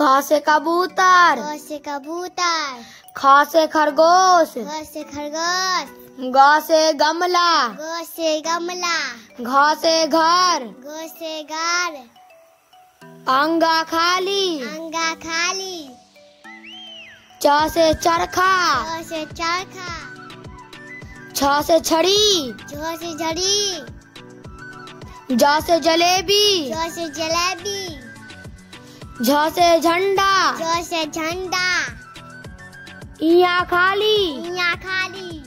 क से कबूतर। क से कबूतर। ख से खरगोश। ग से खरगोश। ग से गमला। ग से गमला। घ से घर। ग से घर। अंगा खाली। अंगा खाली। च से चरखा। च से चरखा। छ से छड़ी। झ से झड़ी। ज से जलेबी। ज से जलेबी। झ से झंडा। झ से झंडा। इया खाली। यहाँ खाली।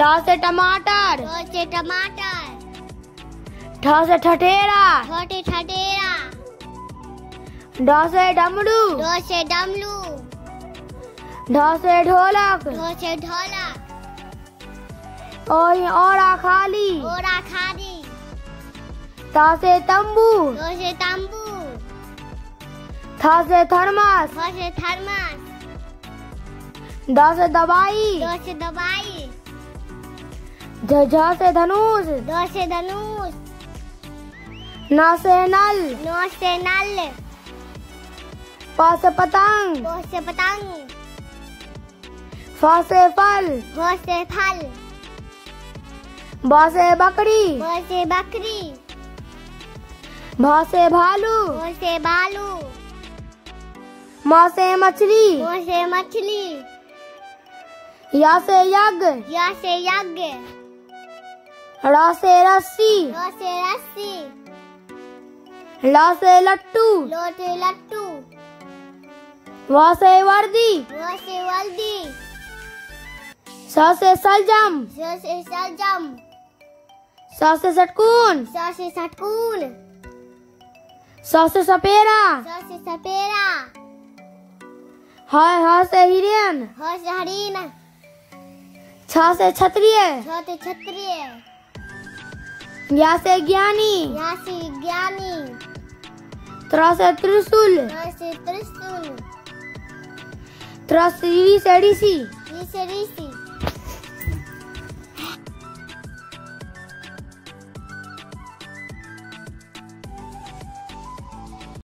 ट से टमाटर। ठ से टमाटर। ठ से ठठेरा। छोटे ठटेरा ड से डमरू। ढ से डमलू ढ से ढोलक। ढ से ढोलक। और औरा खाली। ओरा खाली। ता से तंबू। ढ से तंबू। था से थर्मस थ से थर्मस द से दवाई द से दवाई झ झ से धनुष द से धनुष न से नल न से नल प से पतंग प से पतंग फ से फल भ से फल ब से बकरी ब से बकरी भ से भालू भ से बालू म से मछली। म से मछली। या से यज्ञ। य से यज्ञ। र से रस्सी। र से रस्सी। ल से लट्टू। ल से लट्टू। व से वर्दी। व से वर्दी। स से सलजम ज से सलजम स से सटकून। स से सटकून। स से सपेरा। स से सपेरा। ह ह से हिरन ह से हरिण छ से क्षत्रिय। छ से क्षत्रिय। या से ज्ञानी। यहाँ से ज्ञानी। त्र से त्रिशूल। त्र से त्रिशूल। त्र से ऋषि। ऋषि ऋषि।